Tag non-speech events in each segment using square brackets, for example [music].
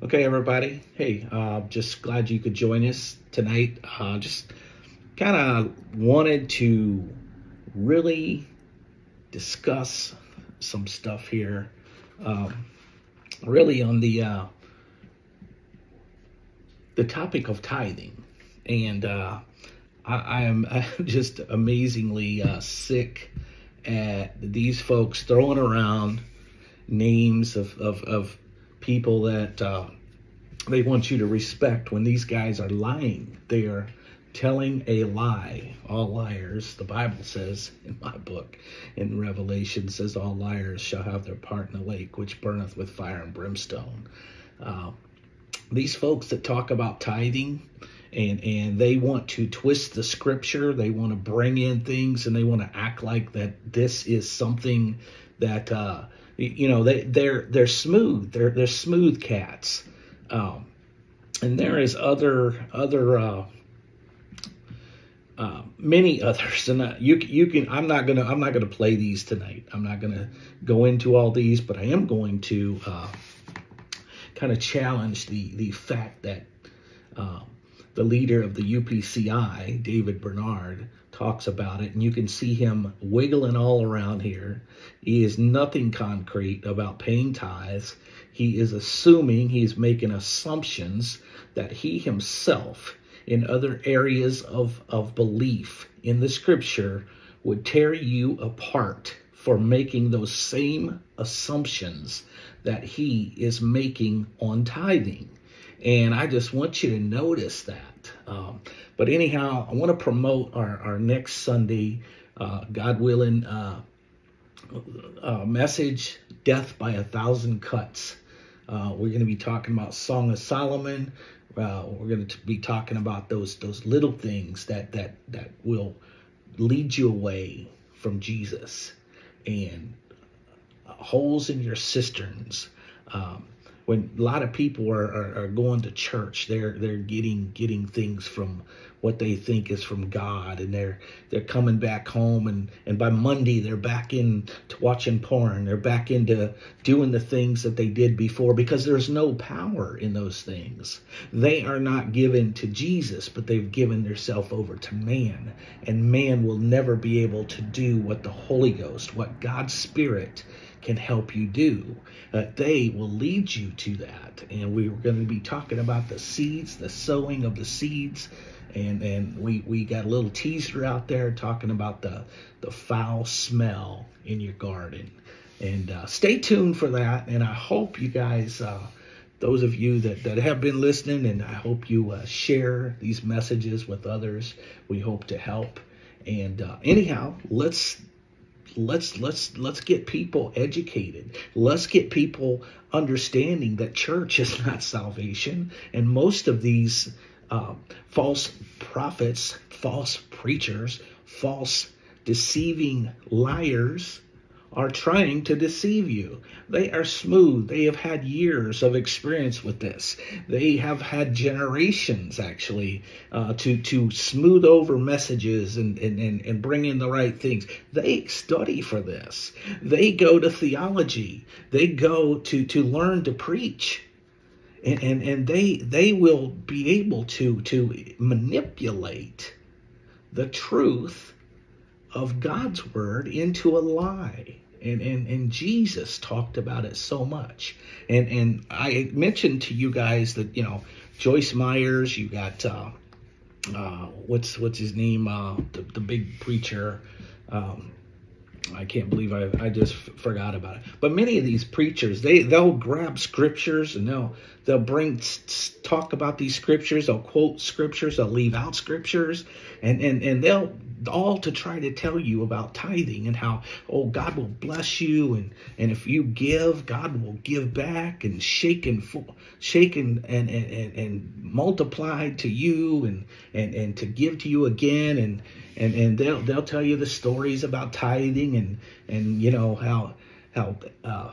Okay, everybody. Hey, uh, just glad you could join us tonight. Uh, just kind of wanted to really discuss some stuff here. Um, really on the uh, the topic of tithing, and uh, I, I am [laughs] just amazingly uh, sick at these folks throwing around names of, of, of people that uh, they want you to respect when these guys are lying. They are telling a lie. All liars, the Bible says in my book, in Revelation, says all liars shall have their part in the lake which burneth with fire and brimstone. Uh, these folks that talk about tithing and and they want to twist the scripture they want to bring in things and they want to act like that this is something that uh, you know they they're they're smooth. They're they're smooth cats. Um, and there is other other uh, uh, many [laughs] others. And uh, you you can I'm not gonna I'm not gonna play these tonight. I'm not gonna go into all these but I am going to uh, kind of challenge the the fact that the leader of the UPCI David Bernard talks about it, and you can see him wiggling all around here. He is nothing concrete about paying tithes. He is assuming, he's making assumptions that he himself, in other areas of, of belief in the scripture, would tear you apart for making those same assumptions that he is making on tithing. And I just want you to notice that. Um, but anyhow, I want to promote our, our next Sunday, uh, God willing, uh, uh, message Death by a Thousand Cuts. Uh, we're going to be talking about Song of Solomon. Uh, we're going to be talking about those those little things that that that will lead you away from Jesus and holes in your cisterns. Um, when a lot of people are, are, are, going to church, they're they're getting getting things from what they think is from God, and they're they're coming back home, and and by Monday they're back in to watching porn, they're back into doing the things that they did before because there's no power in those things. They are not given to Jesus, but they've given themselves over to man, and man will never be able to do what the Holy Ghost, what God's Spirit can help you do. Uh, they will lead you to that. And we are going to be talking about the seeds, the sowing of the seeds. And, and we, we got a little teaser out there talking about the, the foul smell in your garden. And uh, stay tuned for that. And I hope you guys, uh, those of you that, that have been listening, and I hope you uh, share these messages with others. We hope to help. And uh, anyhow, let's let's let's let's get people educated. Let's get people understanding that church is [laughs] not salvation. And most of these uh, false prophets false preachers false deceiving liars are trying to deceive you. They are smooth. They have had years of experience with this. They have had generations actually uh, to to smooth over messages and, and, and, and bring in the right things. They study for this. They go to theology. They go to to learn to preach. And, and, and they they will be able to to manipulate the truth of God's word into a lie. And, and and Jesus talked about it so much. And and I mentioned to you guys that, you know, Joyce Myers, you got uh, uh, what's what's his name, uh, the, the big preacher. Um, I can't believe I, I just forgot about it. But many of these preachers, they they'll grab scriptures and they'll they'll bring talk about these scriptures. They'll quote scriptures. They'll leave out scriptures, and and and they'll all to try to tell you about tithing and how oh God will bless you and and if you give, God will give back and shake and shake and and and, and multiply to you and and and to give to you again and and and they'll they'll tell you the stories about tithing and and you know how how uh,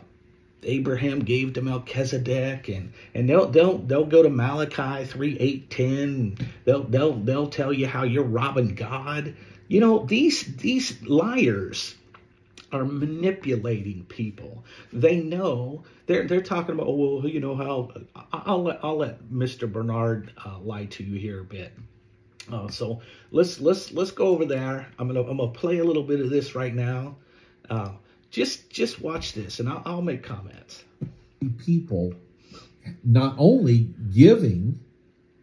Abraham gave to Melchizedek, and and they'll they'll they'll go to Malachi three eight ten. They'll they'll they'll tell you how you're robbing God. You know these these liars are manipulating people. They know they're they're talking about. Oh, well, you know how I'll let I'll let Mr. Bernard uh, lie to you here a bit. Uh, so let's let's let's go over there. I'm gonna I'm gonna play a little bit of this right now. Uh, just just watch this, and I'll, I'll make comments. People not only giving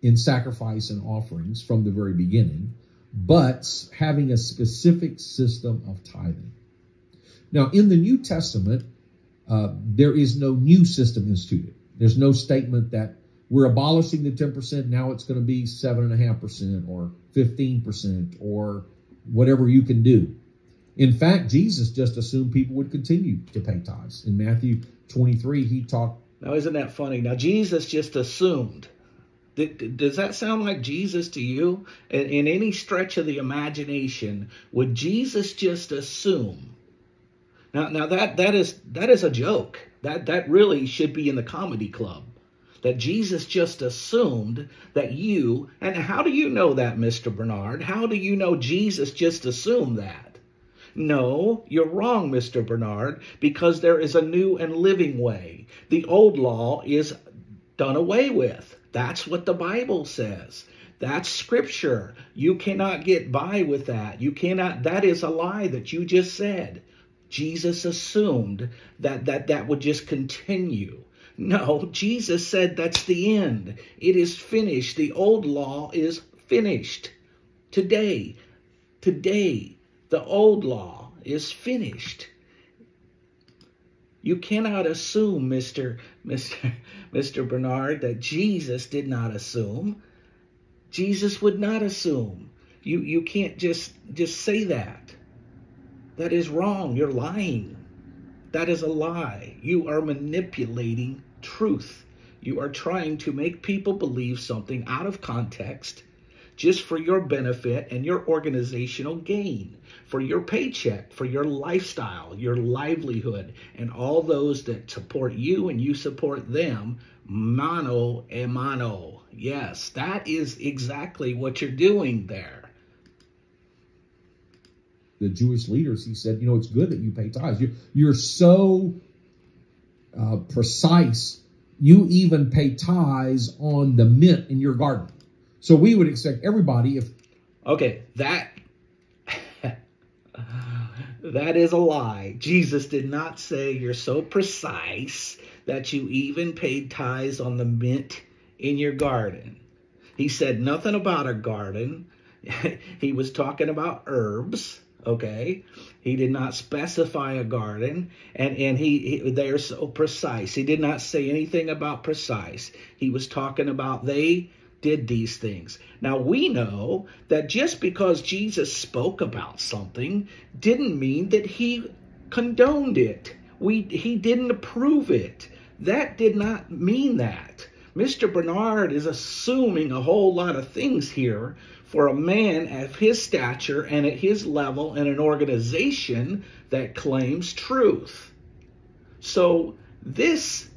in sacrifice and offerings from the very beginning, but having a specific system of tithing. Now, in the New Testament, uh, there is no new system instituted. There's no statement that we're abolishing the 10%, now it's going to be 7.5% or 15% or whatever you can do. In fact, Jesus just assumed people would continue to pay tithes. In Matthew 23, he talked. Now, isn't that funny? Now, Jesus just assumed. Does that sound like Jesus to you? In any stretch of the imagination, would Jesus just assume? Now, now that that is that is a joke. That that really should be in the comedy club. That Jesus just assumed that you, and how do you know that, Mr. Bernard? How do you know Jesus just assumed that? No, you're wrong, Mr. Bernard, because there is a new and living way. The old law is done away with. That's what the Bible says. That's scripture. You cannot get by with that. You cannot, that is a lie that you just said. Jesus assumed that that, that would just continue. No, Jesus said that's the end. It is finished. The old law is finished. Today, today, the old law is finished. You cannot assume, Mr. Mr. Mr. Bernard, that Jesus did not assume. Jesus would not assume. You you can't just just say that. That is wrong. You're lying. That is a lie. You are manipulating truth. You are trying to make people believe something out of context just for your benefit and your organizational gain, for your paycheck, for your lifestyle, your livelihood, and all those that support you and you support them, mano a mano. Yes, that is exactly what you're doing there. The Jewish leaders, he said, you know, it's good that you pay tithes. You're, you're so uh, precise, you even pay tithes on the mint in your garden. So we would expect everybody if Okay, that [laughs] that is a lie. Jesus did not say you're so precise that you even paid tithes on the mint in your garden. He said nothing about a garden. [laughs] he was talking about herbs, okay? He did not specify a garden, and, and he, he they're so precise. He did not say anything about precise. He was talking about they did these things. Now we know that just because Jesus spoke about something didn't mean that he condoned it. We he didn't approve it. That did not mean that. Mr. Bernard is assuming a whole lot of things here for a man of his stature and at his level in an organization that claims truth. So this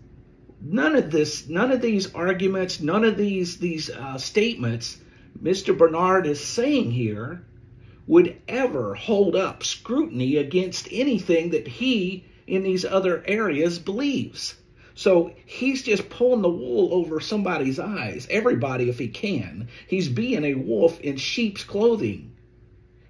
none of this, none of these arguments, none of these these uh, statements Mr. Bernard is saying here would ever hold up scrutiny against anything that he in these other areas believes. So he's just pulling the wool over somebody's eyes, everybody if he can. He's being a wolf in sheep's clothing.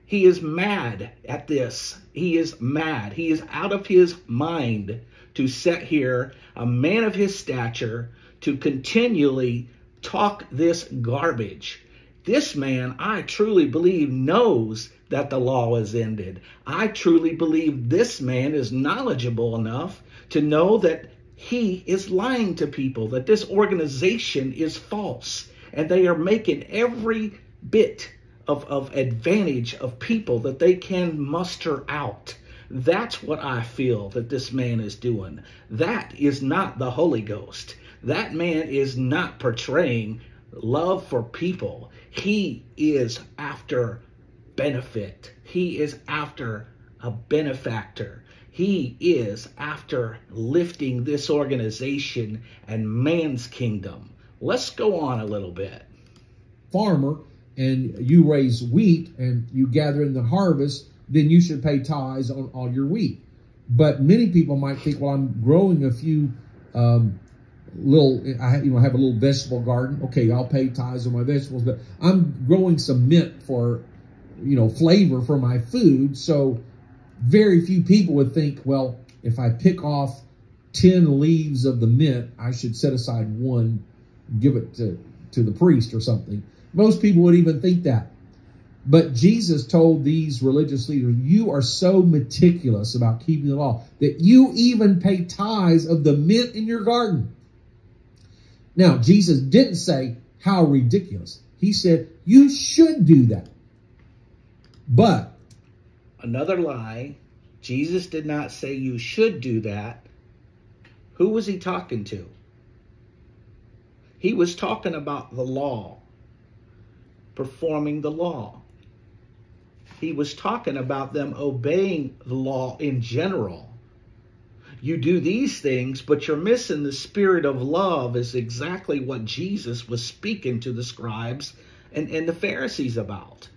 He is mad at this. He is mad. He is out of his mind to set here, a man of his stature, to continually talk this garbage. This man, I truly believe, knows that the law is ended. I truly believe this man is knowledgeable enough to know that he is lying to people, that this organization is false, and they are making every bit of, of advantage of people that they can muster out. That's what I feel that this man is doing. That is not the Holy Ghost. That man is not portraying love for people. He is after benefit. He is after a benefactor. He is after lifting this organization and man's kingdom. Let's go on a little bit. Farmer, and you raise wheat and you gather in the harvest then you should pay tithes on all your wheat. But many people might think, well, I'm growing a few um, little, I you know have a little vegetable garden. Okay, I'll pay tithes on my vegetables, but I'm growing some mint for you know flavor for my food. So very few people would think, well, if I pick off 10 leaves of the mint, I should set aside one, give it to, to the priest or something. Most people would even think that. But Jesus told these religious leaders, you are so meticulous about keeping the law that you even pay tithes of the mint in your garden. Now, Jesus didn't say, how ridiculous. He said, you should do that. But. Another lie. Jesus did not say you should do that. Who was he talking to? He was talking about the law, performing the law. He was talking about them obeying the law in general. You do these things, but you're missing the spirit of love, is exactly what Jesus was speaking to the scribes and, and the Pharisees about.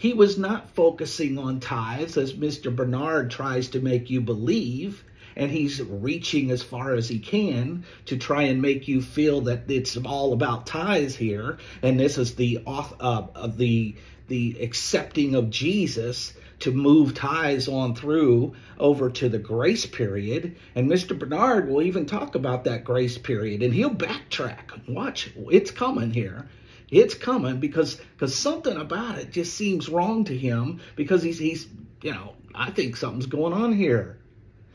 He was not focusing on tithes as Mr. Bernard tries to make you believe and he's reaching as far as he can to try and make you feel that it's all about tithes here, and this is the uh, the the accepting of Jesus to move tithes on through over to the grace period. And Mr. Bernard will even talk about that grace period, and he'll backtrack. Watch, it's coming here. It's coming because because something about it just seems wrong to him because he's he's you know I think something's going on here.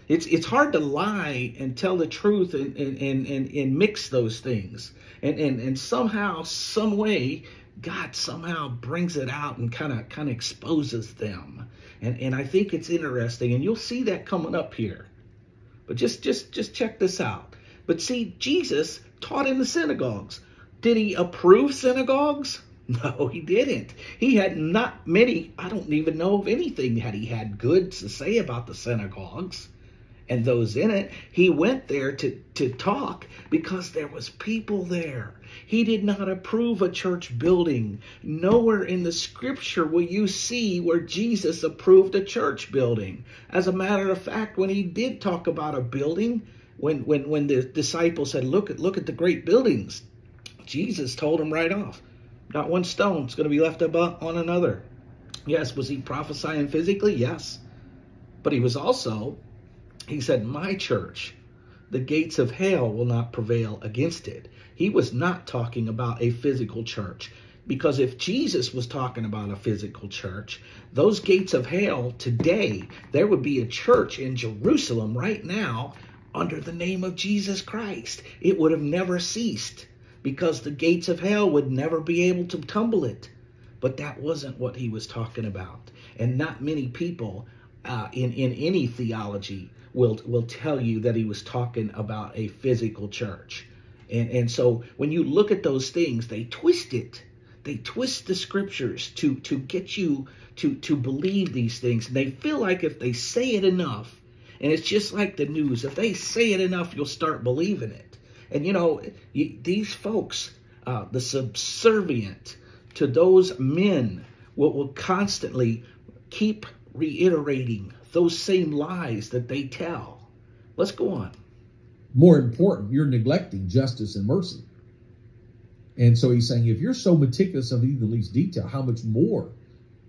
It's it's hard to lie and tell the truth and and, and, and mix those things. And, and and somehow, some way, God somehow brings it out and kind of kind of exposes them. And and I think it's interesting, and you'll see that coming up here. But just just just check this out. But see, Jesus taught in the synagogues. Did he approve synagogues? No, he didn't. He had not many, I don't even know of anything that he had good to say about the synagogues and those in it. He went there to, to talk because there was people there. He did not approve a church building. Nowhere in the scripture will you see where Jesus approved a church building. As a matter of fact, when he did talk about a building, when when when the disciples said, "Look at look at the great buildings," Jesus told them right off, "Not one stone is going to be left about on another." Yes, was he prophesying physically? Yes, but he was also he said, My church, the gates of hell will not prevail against it. He was not talking about a physical church. Because if Jesus was talking about a physical church, those gates of hell today, there would be a church in Jerusalem right now under the name of Jesus Christ. It would have never ceased because the gates of hell would never be able to tumble it. But that wasn't what he was talking about. And not many people uh, in, in any theology will will tell you that he was talking about a physical church. And and so when you look at those things, they twist it. They twist the scriptures to to get you to to believe these things. And they feel like if they say it enough, and it's just like the news, if they say it enough, you'll start believing it. And you know, you, these folks, uh, the subservient to those men will, will constantly keep reiterating those same lies that they tell. Let's go on. More important, you're neglecting justice and mercy. And so he's saying, if you're so meticulous of even the least detail, how much more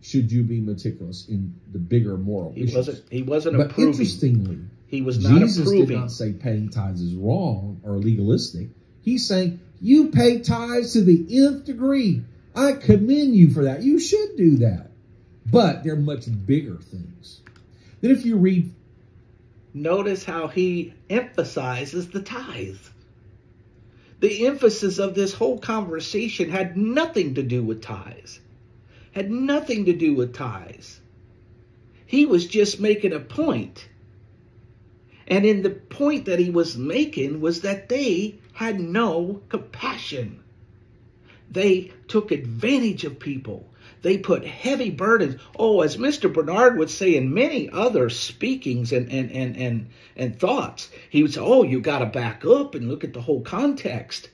should you be meticulous in the bigger moral he issues? Wasn't, he wasn't but approving. interestingly, he was not Jesus approving. did not say paying tithes is wrong or legalistic. He's saying you pay tithes to the nth degree. I commend you for that. You should do that. But they're much bigger things. Then if you read Notice how he emphasizes the tithe. The emphasis of this whole conversation had nothing to do with tithes. Had nothing to do with tithes. He was just making a point. And in the point that he was making was that they had no compassion. They took advantage of people. They put heavy burdens. Oh, as Mr. Bernard would say in many other speakings and and and and, and thoughts, he would say, "Oh, you got to back up and look at the whole context."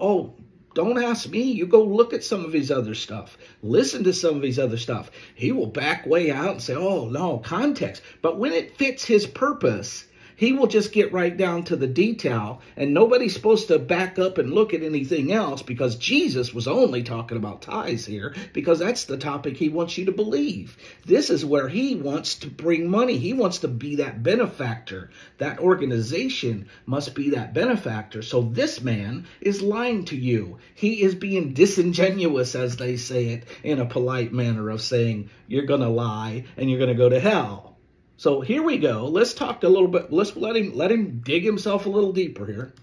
Oh, Don't ask me. You go look at some of his other stuff. Listen to some of his other stuff. He will back way out and say, oh, no, context. But when it fits his purpose, he will just get right down to the detail, and nobody's supposed to back up and look at anything else because Jesus was only talking about tithes here because that's the topic he wants you to believe. This is where he wants to bring money. He wants to be that benefactor. That organization must be that benefactor. So this man is lying to you. He is being disingenuous, as they say it, in a polite manner of saying, you're going to lie and you're going to go to hell. So here we go. Let's talk a little bit. Let's let him let him dig himself a little deeper here.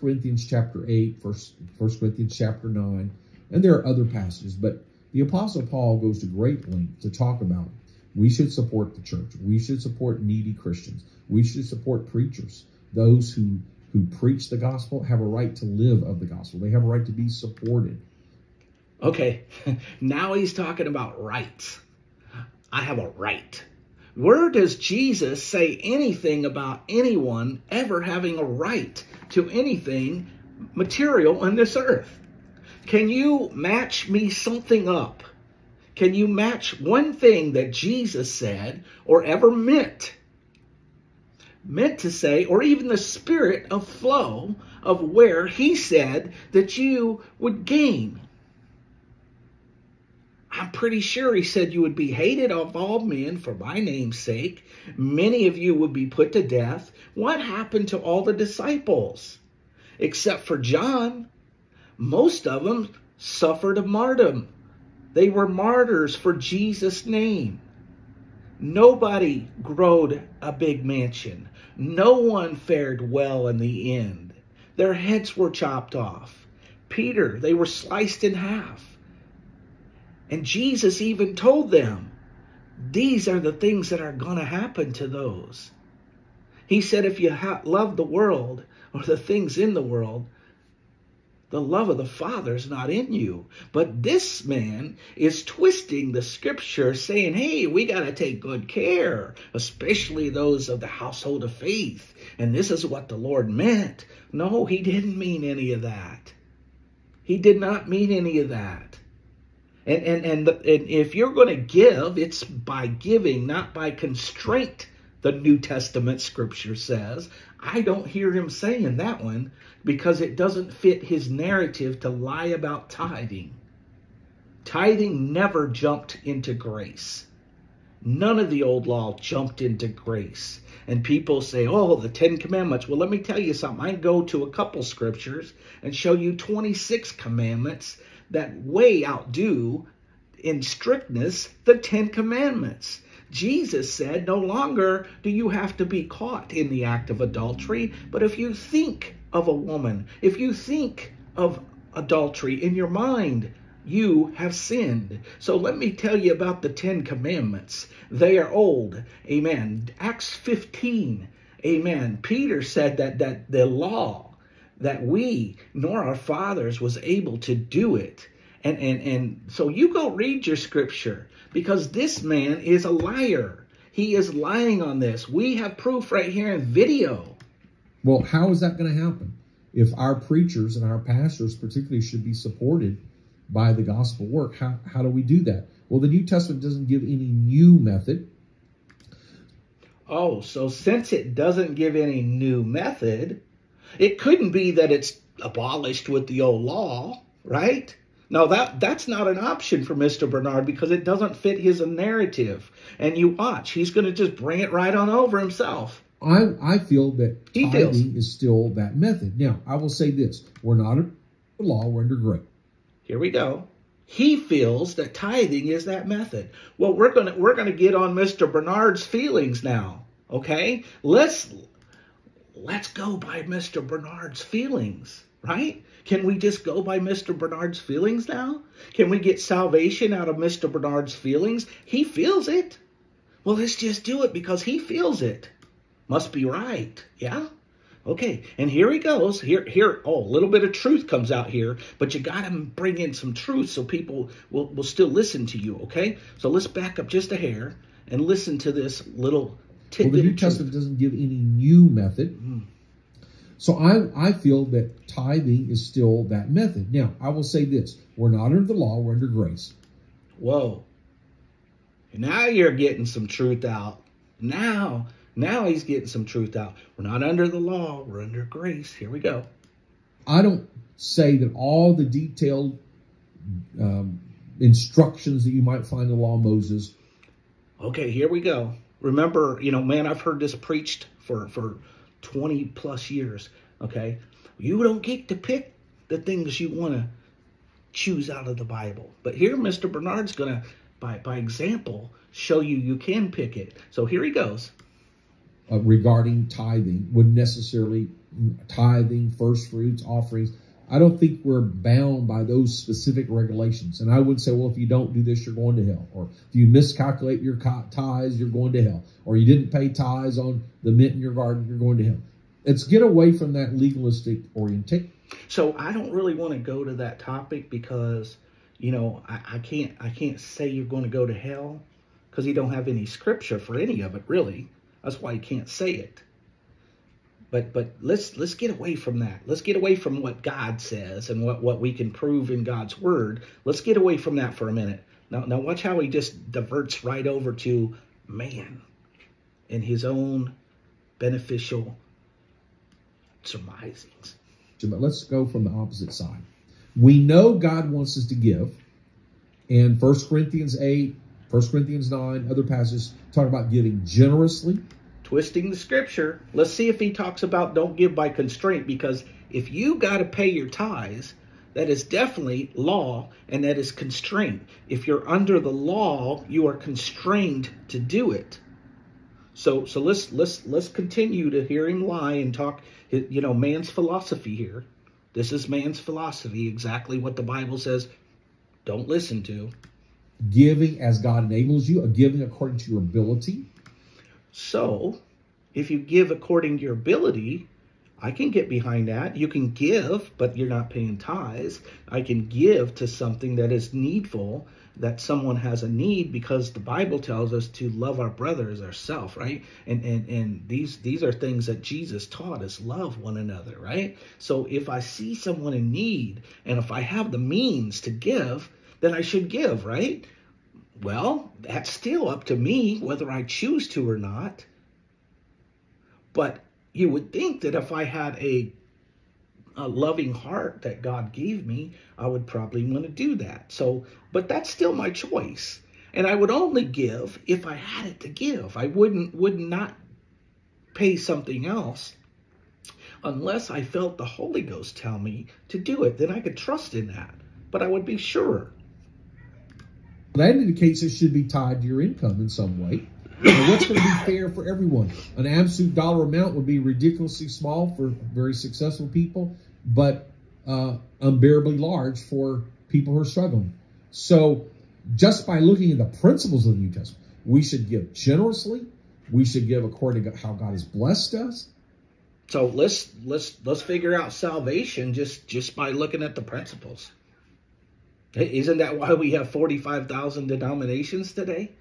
Corinthians chapter 8, first, first Corinthians chapter 9, and there are other passages, but the Apostle Paul goes to great length to talk about we should support the church. We should support needy Christians. We should support preachers. Those who, who preach the gospel have a right to live of the gospel. They have a right to be supported. Okay, [laughs] now he's talking about rights. I have a right. Where does Jesus say anything about anyone ever having a right to anything material on this earth? Can you match me something up? Can you match one thing that Jesus said or ever meant? Meant to say, or even the spirit of flow of where he said that you would gain. I'm pretty sure he said you would be hated of all men for my name's sake. Many of you would be put to death. What happened to all the disciples? Except for John. Most of them suffered a martyrdom. They were martyrs for Jesus' name. Nobody growed a big mansion. No one fared well in the end. Their heads were chopped off. Peter, they were sliced in half. And Jesus even told them, these are the things that are going to happen to those. He said, if you love the world or the things in the world, the love of the Father is not in you. But this man is twisting the scripture, saying, hey, we got to take good care, especially those of the household of faith. And this is what the Lord meant. No, he didn't mean any of that. He did not mean any of that. And, and, and, the, and if you're going to give, it's by giving, not by constraint, the New Testament scripture says. I don't hear him saying that one because it doesn't fit his narrative to lie about tithing. Tithing never jumped into grace. None of the old law jumped into grace. And people say, oh, the Ten Commandments. Well, let me tell you something. I can go to a couple scriptures and show you 26 commandments that way outdo in strictness the Ten Commandments. Jesus said, no longer do you have to be caught in the act of adultery, but if you think of a woman, if you think of adultery in your mind, you have sinned. So let me tell you about the Ten Commandments. They are old. Amen. Acts 15. Amen. Peter said that, that the law that we nor our fathers was able to do it. And, and, and so you go read your scripture because this man is a liar. He is lying on this. We have proof right here in video. Well, how is that going to happen? If our preachers and our pastors particularly should be supported by the gospel work, how, how do we do that? Well, the New Testament doesn't give any new method. Oh, so since it doesn't give any new method, it couldn't be that it's abolished with the old law, right? No, that that's not an option for Mr. Bernard because it doesn't fit his narrative. And you watch, he's going to just bring it right on over himself. I, I feel that he tithing feels. is still that method. Now, I will say this. We're not under law, we're under grace. Here we go. He feels that tithing is that method. Well, we're gonna we're gonna get on Mr. Bernard's feelings now. Okay? Let's let's go by Mr. Bernard's feelings, right? Can we just go by Mr. Bernard's feelings now? Can we get salvation out of Mr. Bernard's feelings? He feels it. Well, let's just do it because he feels it. Must be right, yeah? Okay, and here he goes. Here, here. Oh, a little bit of truth comes out here, but you got to bring in some truth so people will, will still listen to you, okay? So let's back up just a hair and listen to this little well, the New Testament doesn't give any new method. Mm. So I, I feel that tithing is still that method. Now, I will say this. We're not under the law. We're under grace. Whoa. Now you're getting some truth out. Now, now he's getting some truth out. We're not under the law. We're under grace. Here we go. I don't say that all the detailed um, instructions that you might find in the law of Moses. Okay, here we go. Remember, you know, man, I've heard this preached for, for 20 plus years. Okay. You don't get to pick the things you want to choose out of the Bible. But here, Mr. Bernard's going to, by, by example, show you you can pick it. So here he goes. Uh, regarding tithing, would necessarily tithing, first fruits, offerings. I don't think we're bound by those specific regulations. And I wouldn't say, well, if you don't do this, you're going to hell. Or if you miscalculate your tithes, you're going to hell. Or you didn't pay tithes on the mint in your garden, you're going to hell. Let's get away from that legalistic orientation. So I don't really want to go to that topic because, you know, I, I can't I can't say you're going to go to hell because you don't have any scripture for any of it, really. That's why you can't say it. But but let's let's get away from that. Let's get away from what God says and what, what we can prove in God's word. Let's get away from that for a minute. Now now watch how he just diverts right over to man and his own beneficial surmisings. But let's go from the opposite side. We know God wants us to give. And 1 Corinthians 8, 1 Corinthians 9, other passages talk about giving generously twisting the scripture. Let's see if he talks about don't give by constraint because if you got to pay your tithes, that is definitely law and that is constraint. If you're under the law, you are constrained to do it. So so let's let's let's continue to hear him lie and talk you know man's philosophy here. This is man's philosophy, exactly what the Bible says don't listen to. Giving as God enables you, a giving according to your ability. So, if you give according to your ability, I can get behind that. You can give, but you're not paying tithes. I can give to something that is needful, that someone has a need, because the Bible tells us to love our brother as ourselves, right? And and and these these are things that Jesus taught us: love one another, right? So if I see someone in need, and if I have the means to give, then I should give, right? Well, that's still up to me whether I choose to or not. But you would think that if I had a, a loving heart that God gave me, I would probably want to do that. So, but that's still my choice. And I would only give if I had it to give. I wouldn't would not pay something else unless I felt the Holy Ghost tell me to do it. Then I could trust in that. But I would be sure. That indicates it should be tied to your income in some way. Now, what's going to be fair for everyone? An absolute dollar amount would be ridiculously small for very successful people, but uh, unbearably large for people who are struggling. So, just by looking at the principles of the New Testament, we should give generously. We should give according to how God has blessed us. So let's let's let's figure out salvation just just by looking at the principles. Isn't that why we have 45,000 denominations today?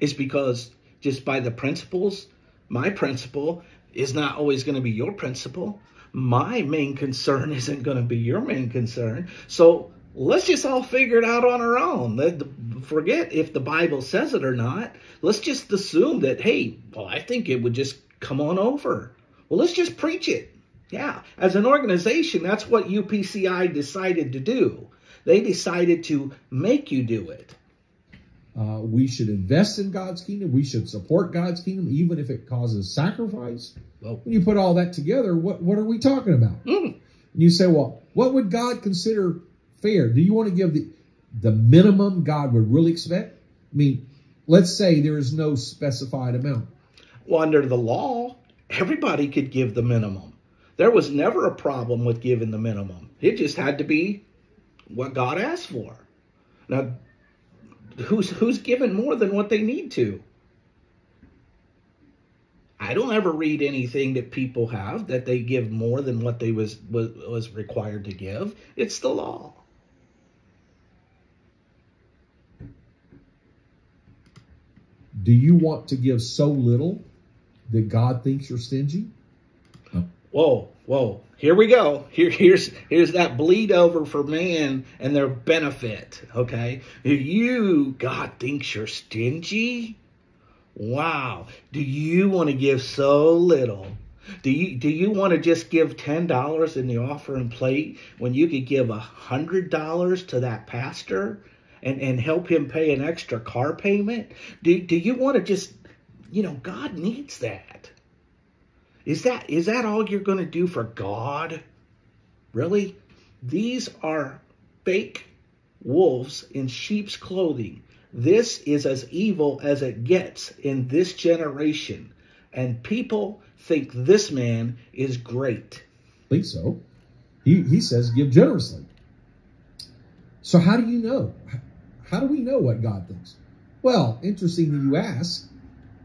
It's because just by the principles, my principle is not always going to be your principle. My main concern [laughs] isn't going to be your main concern. So let's just all figure it out on our own. Forget if the Bible says it or not. Let's just assume that, hey, well, I think it would just come on over. Well, let's just preach it. Yeah, as an organization, that's what UPCI decided to do. They decided to make you do it. Uh, we should invest in God's kingdom. We should support God's kingdom, even if it causes sacrifice. Well, when you put all that together, what, what are we talking about? Mm. And you say, well, what would God consider fair? Do you want to give the, the minimum God would really expect? I mean, let's say there is no specified amount. Well, under the law, everybody could give the minimum. There was never a problem with giving the minimum. It just had to be what God asked for. Now, who's who's given more than what they need to? I don't ever read anything that people have that they give more than what they was was, was required to give. It's the law. Do you want to give so little that God thinks you're stingy? Whoa, Whoa, here we go. Here, here's here's that bleed over for man and their benefit. Okay, you God thinks you're stingy. Wow, do you want to give so little? Do you do you want to just give ten dollars in the offering plate when you could give a hundred dollars to that pastor and, and help him pay an extra car payment? Do do you want to just you know, God needs that. Is that is that all you're going to do for God? Really? These are fake wolves in sheep's clothing. This is as evil as it gets in this generation. And people think this man is great. I think so. He, he says, give generously. So how do you know? How do we know what God thinks? Well, interesting that you ask.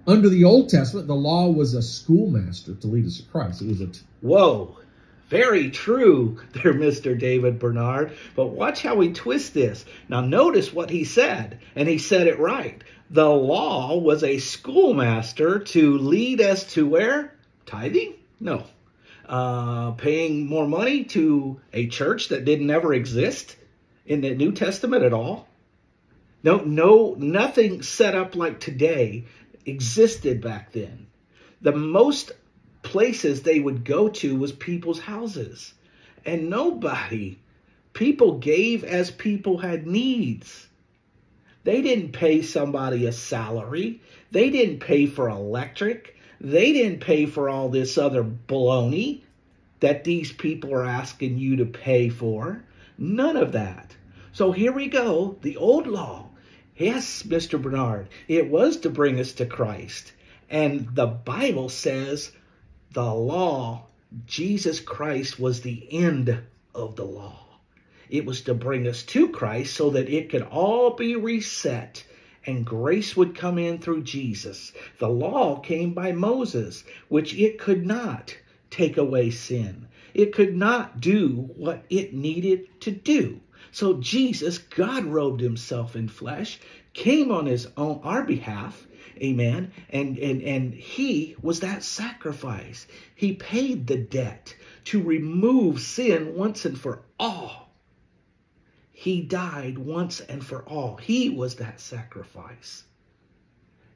Under the Old Testament, the law was a schoolmaster to lead us to Christ. It was a. Whoa. Very true there, Mr. David Bernard. But watch how we twist this. Now, notice what he said, and he said it right. The law was a schoolmaster to lead us to where? Tithing? No. Uh, paying more money to a church that didn't ever exist in the New Testament at all. No, no, nothing set up like today existed back then. The most places they would go to was people's houses. And nobody, people gave as people had needs. They didn't pay somebody a salary. They didn't pay for electric. They didn't pay for all this other baloney that these people are asking you to pay for. None of that. So here we go. The old law Yes, Mr. Bernard, it was to bring us to Christ. And the Bible says the law, Jesus Christ was the end of the law. It was to bring us to Christ so that it could all be reset and grace would come in through Jesus. The law came by Moses, which it could not take away sin. It could not do what it needed to do. So Jesus, God robed himself in flesh, came on his own our behalf, amen, and and and he was that sacrifice. He paid the debt to remove sin once and for all. He died once and for all. He was that sacrifice.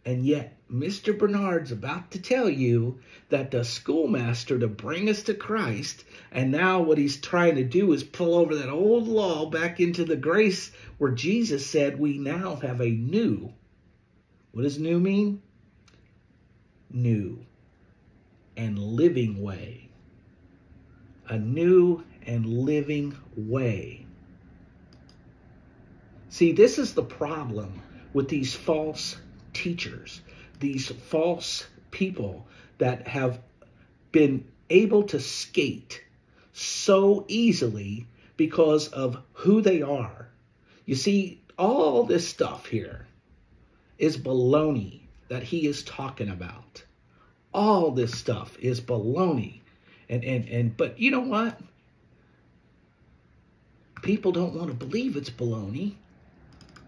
And yet, Mr. Bernard's about to tell you that the schoolmaster to bring us to Christ, and now what he's trying to do is pull over that old law back into the grace where Jesus said we now have a new. What does new mean? New and living way. A new and living way. See, this is the problem with these false teachers, these false people that have been able to skate so easily because of who they are. You see, all this stuff here is baloney that he is talking about. All this stuff is baloney. And and and but you know what? People don't want to believe it's baloney.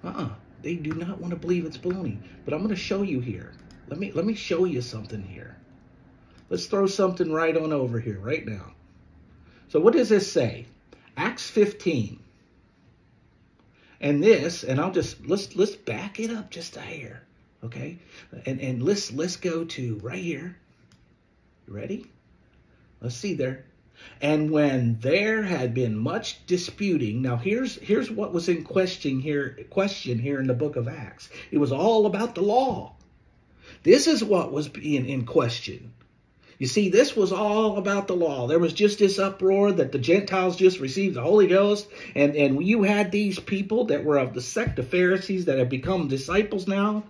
Uh-uh. They do not want to believe it's baloney. But I'm going to show you here. Let me let me show you something here. Let's throw something right on over here right now. So what does this say? Acts 15. And this, and I'll just let's let's back it up just a hair. Okay? And and let's let's go to right here. You ready? Let's see there. And when there had been much disputing, now here's here's what was in question here question here in the book of Acts. It was all about the law. This is what was being in question. You see, this was all about the law. There was just this uproar that the Gentiles just received the Holy Ghost, and, and you had these people that were of the sect of Pharisees that have become disciples now.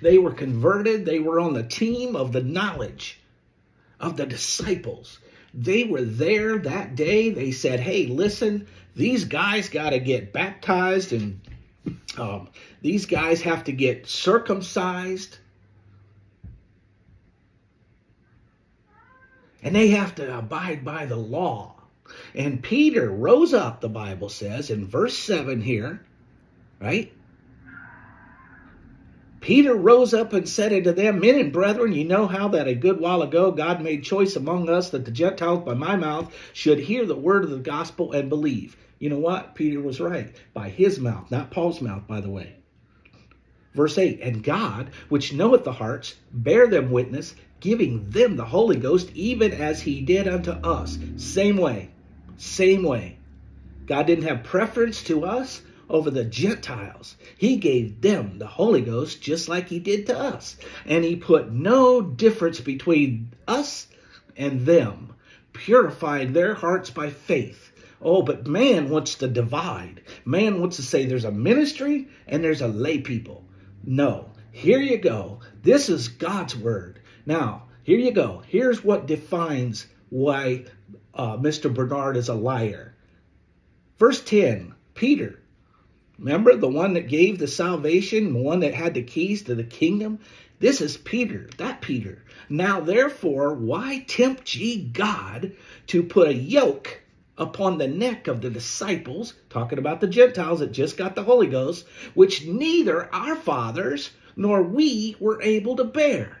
They were converted. They were on the team of the knowledge of the disciples. They were there that day. They said, hey, listen, these guys got to get baptized and um, these guys have to get circumcised. And they have to abide by the law. And Peter rose up, the Bible says, in verse 7 here, right? Peter rose up and said unto them, Men and brethren, ye know how that a good while ago God made choice among us that the Gentiles by my mouth should hear the word of the gospel and believe. You know what? Peter was right. By his mouth, not Paul's mouth, by the way. Verse 8, And God, which knoweth the hearts, bear them witness, giving them the Holy Ghost, even as he did unto us. Same way. Same way. God didn't have preference to us over the Gentiles. He gave them the Holy Ghost just like he did to us. And he put no difference between us and them, purifying their hearts by faith. Oh, but man wants to divide. Man wants to say there's a ministry and there's a lay people. No, here you go. This is God's word. Now, here you go. Here's what defines why uh, Mr. Bernard is a liar. Verse 10 Peter, remember the one that gave the salvation, the one that had the keys to the kingdom? This is Peter, that Peter. Now, therefore, why tempt ye God to put a yoke upon the neck of the disciples, talking about the Gentiles that just got the Holy Ghost, which neither our fathers nor we were able to bear.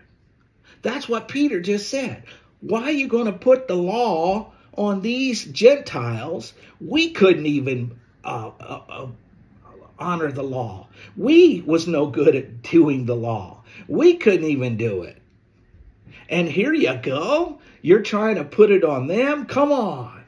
That's what Peter just said. Why are you going to put the law on these Gentiles? We couldn't even uh, uh, uh, honor the law. We was no good at doing the law. We couldn't even do it. And here you go. You're trying to put it on them. Come on.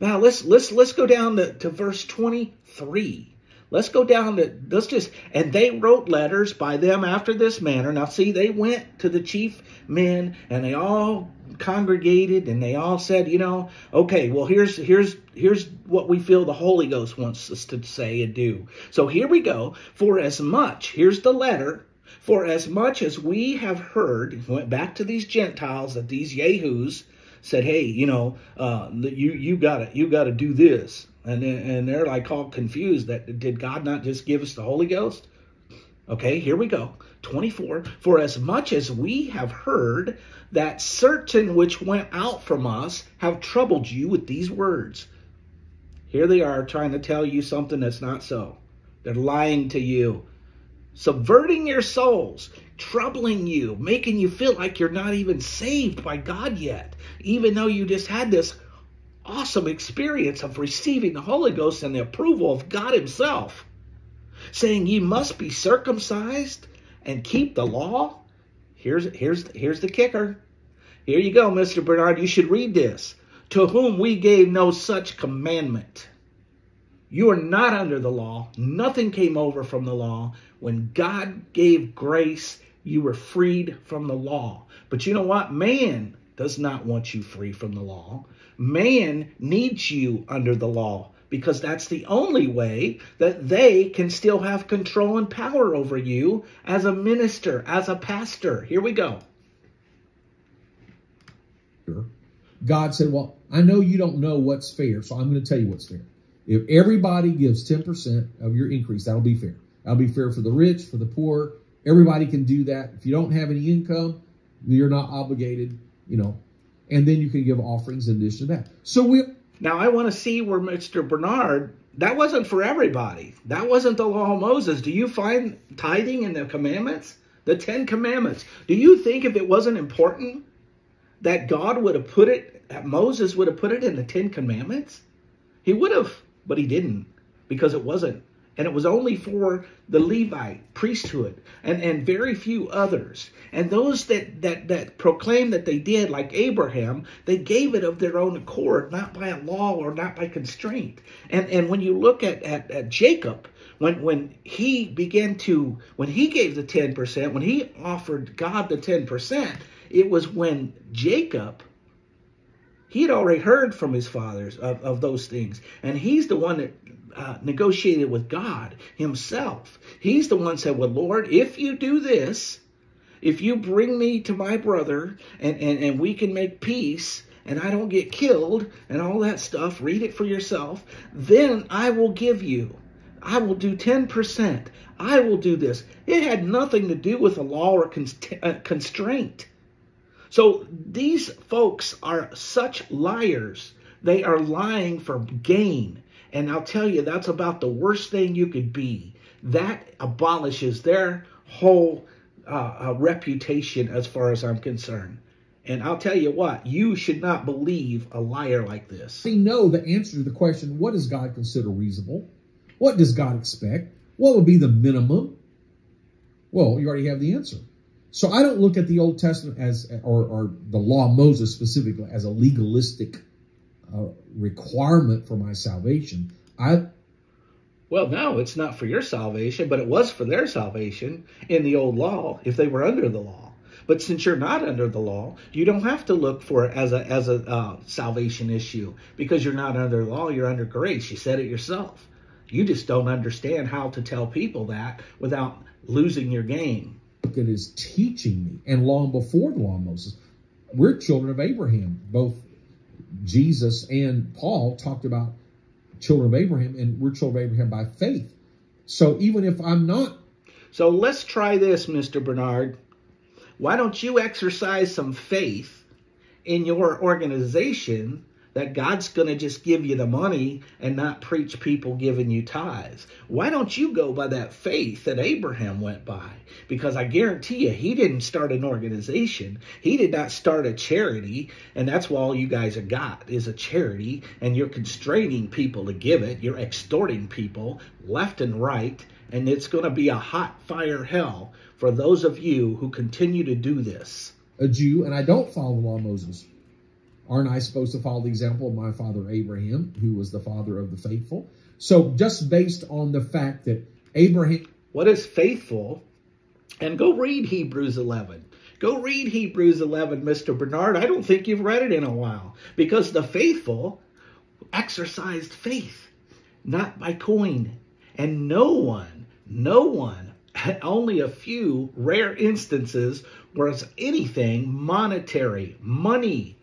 Now let's let's let's go down to, to verse 23. Let's go down to let's just and they wrote letters by them after this manner. Now see, they went to the chief men and they all congregated and they all said, you know, okay, well here's here's here's what we feel the Holy Ghost wants us to say and do. So here we go. For as much, here's the letter. For as much as we have heard, went back to these Gentiles that these Yahoos said, "Hey, you know, uh, you you got to you got to do this," and and they're like all confused. That did God not just give us the Holy Ghost? Okay, here we go. 24. For as much as we have heard that certain which went out from us have troubled you with these words. Here they are trying to tell you something that's not so. They're lying to you, subverting your souls, troubling you, making you feel like you're not even saved by God yet even though you just had this awesome experience of receiving the Holy Ghost and the approval of God Himself, saying ye must be circumcised and keep the law. Here's here's here's the kicker. Here you go, Mr. Bernard. You should read this. To whom we gave no such commandment. You are not under the law. Nothing came over from the law. When God gave grace, you were freed from the law. But you know what? Man does not want you free from the law. Man needs you under the law because that's the only way that they can still have control and power over you as a minister, as a pastor. Here we go. God said, Well, I know you don't know what's fair, so I'm going to tell you what's fair. If everybody gives 10% of your increase, that'll be fair. That'll be fair for the rich, for the poor. Everybody can do that. If you don't have any income, you're not obligated you know, and then you can give offerings in addition to that. So we now I want to see where Mr. Bernard that wasn't for everybody. That wasn't the law of Moses. Do you find tithing in the commandments? The Ten Commandments. Do you think if it wasn't important that God would have put it, that Moses would have put it in the Ten Commandments? He would have, but he didn't because it wasn't and it was only for the Levite priesthood and, and very few others. And those that, that, that proclaimed that they did, like Abraham, they gave it of their own accord, not by a law or not by constraint. And, and when you look at, at, at Jacob, when, when he began to, when he gave the 10%, when he offered God the 10%, it was when Jacob he had already heard from his fathers of, of those things. And he's the one that uh, negotiated with God himself. He's the one said, well, Lord, if you do this, if you bring me to my brother and, and, and we can make peace and I don't get killed and all that stuff, read it for yourself, then I will give you. I will do 10%. I will do this. It had nothing to do with a law or const- uh, constraint. So these folks are such liars. They are lying for gain. And I'll tell you, that's about the worst thing you could be. That abolishes their whole uh, uh, reputation as far as I'm concerned. And I'll tell you what, you should not believe a liar like this. We know the answer to the question, what does God consider reasonable? What does God expect? What would be the minimum? Well, you already have the answer. So I don't look at the Old Testament as, or, or the law of Moses specifically, as a legalistic uh, requirement for my salvation. I well, no, it's not for your salvation, but it was for their salvation in the old law if they were under the law. But since you're not under the law, you don't have to look for it as a as a uh, salvation issue because you're not under the law. You're under grace. You said it yourself. You just don't understand how to tell people that without losing your game. Look at teaching me, and long before the law of Moses, we're children of Abraham. Both Jesus and Paul talked about children of Abraham, and we're children of Abraham by faith. So even if I'm not. So let's try this, Mr. Bernard. Why don't you exercise some faith in your organization that God's going to just give you the money and not preach people giving you tithes. Why don't you go by that faith that Abraham went by? Because I guarantee you, he didn't start an organization. He did not start a charity. And that's what all you guys have got is a charity. And you're constraining people to give it. You're extorting people left and right. And it's going to be a hot fire hell for those of you who continue to do this. A Jew, and I don't follow the law of Moses. Aren't I supposed to follow the example of my father Abraham, who was the father of the faithful? So just based on the fact that Abraham... What is faithful? And go read Hebrews 11. Go read Hebrews 11, Mr. Bernard. I don't think you've read it in a while. Because the faithful exercised faith, not by coin. And no one, no one, [laughs] only a few rare instances was anything monetary, money,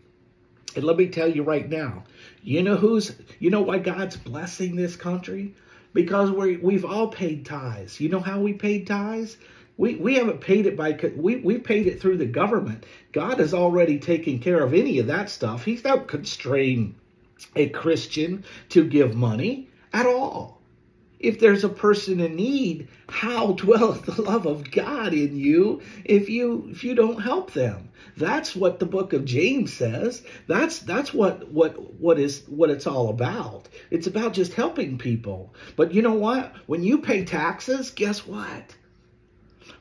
and let me tell you right now, you know who's, you know why God's blessing this country? Because we we've all paid tithes. You know how we paid tithes? We, we haven't paid it by, we, we paid it through the government. God has already taken care of any of that stuff. He's not constraining a Christian to give money at all. If there's a person in need, how [laughs] dwelleth the love of God in you if you if you don't help them? That's what the book of James says. That's that's what what what is what it's all about. It's about just helping people. But you know what? When you pay taxes, guess what?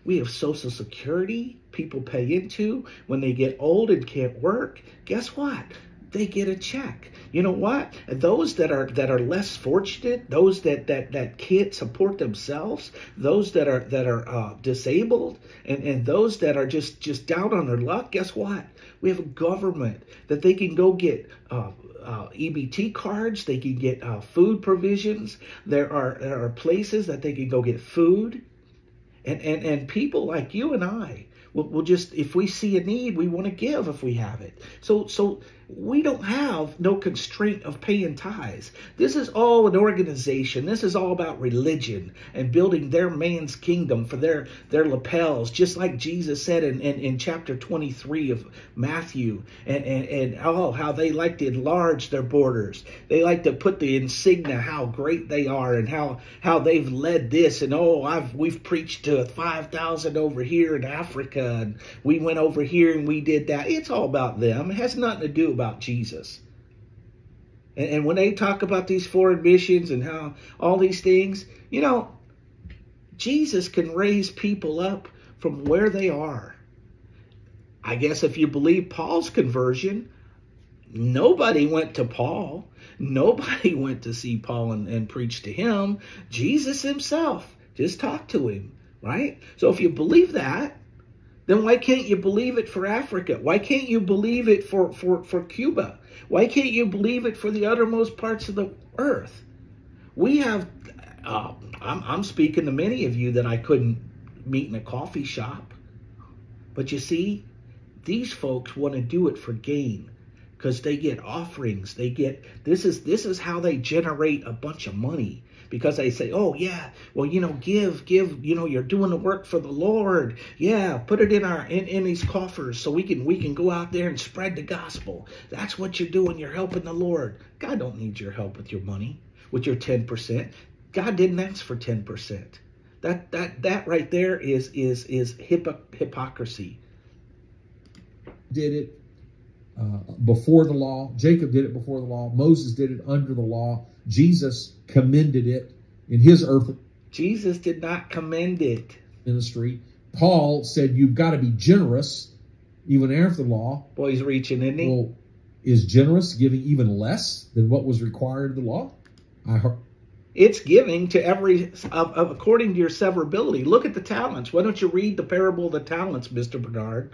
We have Social Security people pay into when they get old and can't work. Guess what? They get a check. You know what? Those that are that are less fortunate, those that that that can't support themselves, those that are that are uh, disabled, and and those that are just just down on their luck. Guess what? We have a government that they can go get. Uh, uh, EBT cards. They can get uh, food provisions. There are there are places that they can go get food, and and and people like you and I will will just if we see a need, we want to give if we have it. So so we don't have no constraint of paying tithes. This is all an organization. This is all about religion and building their man's kingdom for their, their lapels, just like Jesus said in, in, in chapter 23 of Matthew. And, and, and oh, how they like to enlarge their borders. They like to put the insignia, how great they are and how, how they've led this. And oh, I've we've preached to 5,000 over here in Africa. And we went over here and we did that. It's all about them. It has nothing to do about Jesus. And, and when they talk about these foreign missions and how all these things, you know, Jesus can raise people up from where they are. I guess if you believe Paul's conversion, nobody went to Paul. Nobody [laughs] went to see Paul and, and preach to him. Jesus himself just talked to him, right? So if you believe that, then why can't you believe it for Africa? Why can't you believe it for, for, for Cuba? Why can't you believe it for the uttermost parts of the earth? We have, uh, I'm, I'm speaking to many of you that I couldn't meet in a coffee shop. But you see, these folks want to do it for gain because they get offerings. They get, this is, this is how they generate a bunch of money because they say, oh, yeah, well, you know, give, give, you know, you're doing the work for the Lord. Yeah, put it in our, in, in these coffers so we can, we can go out there and spread the gospel. That's what you're doing. You're helping the Lord. God don't need your help with your money, with your 10%. God didn't ask for 10%. That that that right there is is is hypo- hypocrisy. Did it uh, before the law. Jacob did it before the law. Moses did it under the law. Jesus commended it in his earth Jesus did not commend it. ministry. Paul said you've got to be generous even after the law. Boy, he's reaching, isn't he? Well, is generous giving even less than what was required of the law? I heard, It's giving to every, of, of, according to your severability. Look at the talents. Why don't you read the parable of the talents, Mr. Bernard?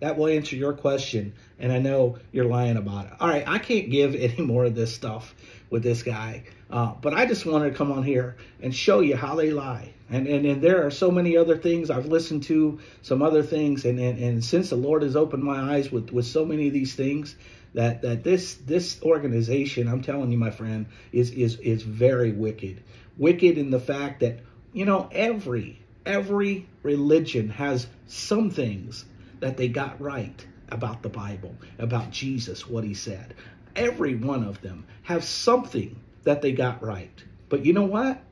That will answer your question. And I know you're lying about it. All right, I can't give any more of this stuff with this guy. Uh, but I just wanted to come on here and show you how they lie. And, and and there are so many other things I've listened to, some other things, and and, and since the Lord has opened my eyes with, with so many of these things, that that this this organization, I'm telling you, my friend, is is is very wicked. Wicked in the fact that you know every every religion has some things that they got right about the Bible, about Jesus, what he said. Every one of them have something that they got right. But you know what?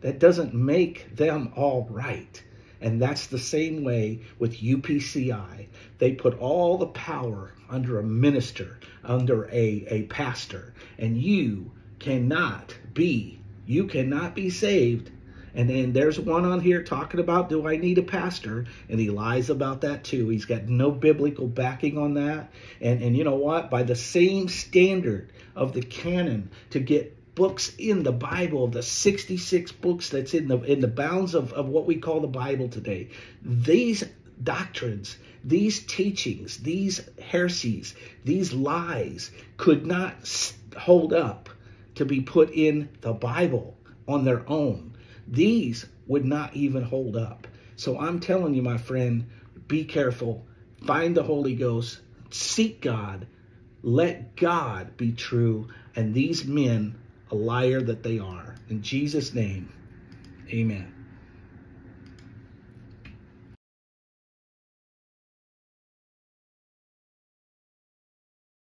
That doesn't make them all right. And that's the same way with UPCI. They put all the power under a minister, under a, a pastor, and you cannot be, you cannot be saved. And then there's one on here talking about, do I need a pastor? And he lies about that too. He's got no biblical backing on that. And, and you know what? By the same standard of the canon to get books in the Bible, the 66 books that's in the in the bounds of, of what we call the Bible today, these doctrines, these teachings, these heresies, these lies could not hold up to be put in the Bible on their own. These would not even hold up. So I'm telling you, my friend, be careful. Find the Holy Ghost. Seek God. Let God be true. And these men a liar that they are. In Jesus' name, amen.